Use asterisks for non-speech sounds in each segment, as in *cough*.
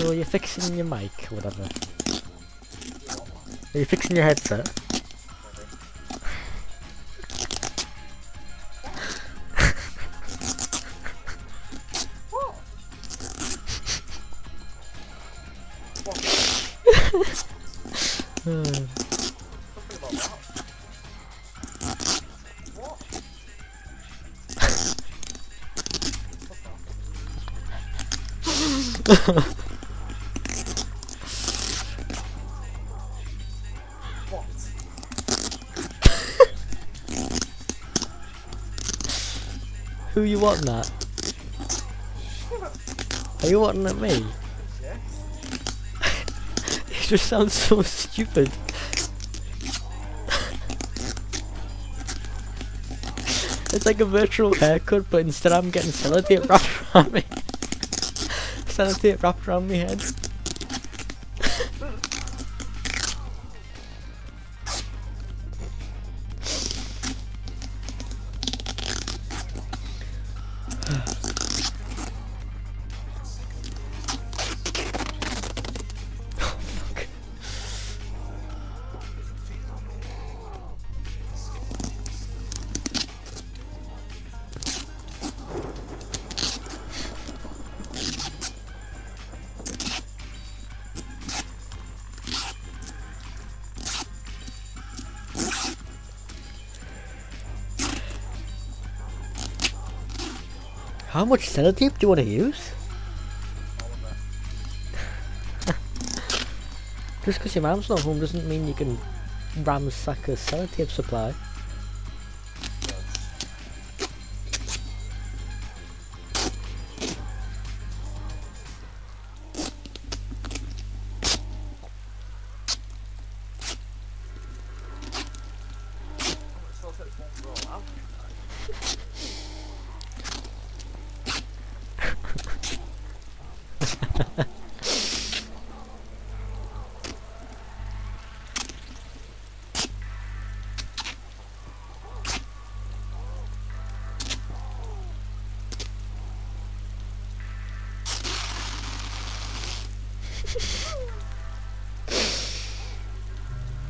So you're fixing your mic whatever. Are you fixing your headset? *laughs* Who you wanting at? Are you wanting at me? *laughs* it just sounds so stupid. *laughs* it's like a virtual haircut, but instead I'm getting sellotape wrapped around me. *laughs* sellotape wrapped around my head. Fuck. How much sellotape do you want to use? *laughs* Just because your mom's not home doesn't mean you can ramsack a sellotape supply.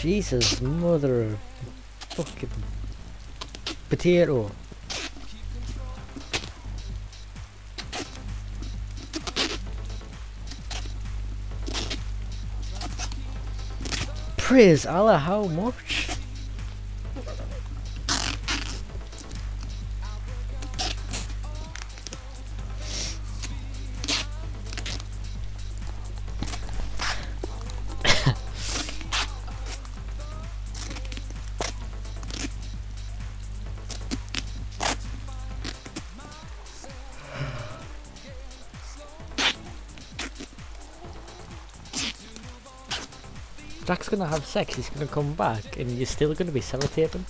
Jesus, mother of fucking potato. Praise Allah, how much? Jack's gonna have sex, he's gonna come back, and you're still gonna be sellotaping.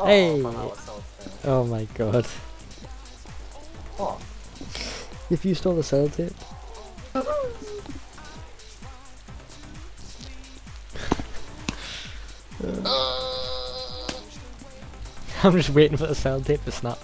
Oh, hey! man, that was so fair. Oh my god. What? If you stole the sellotape. *laughs* *laughs* I'm just waiting for the sellotape to snap.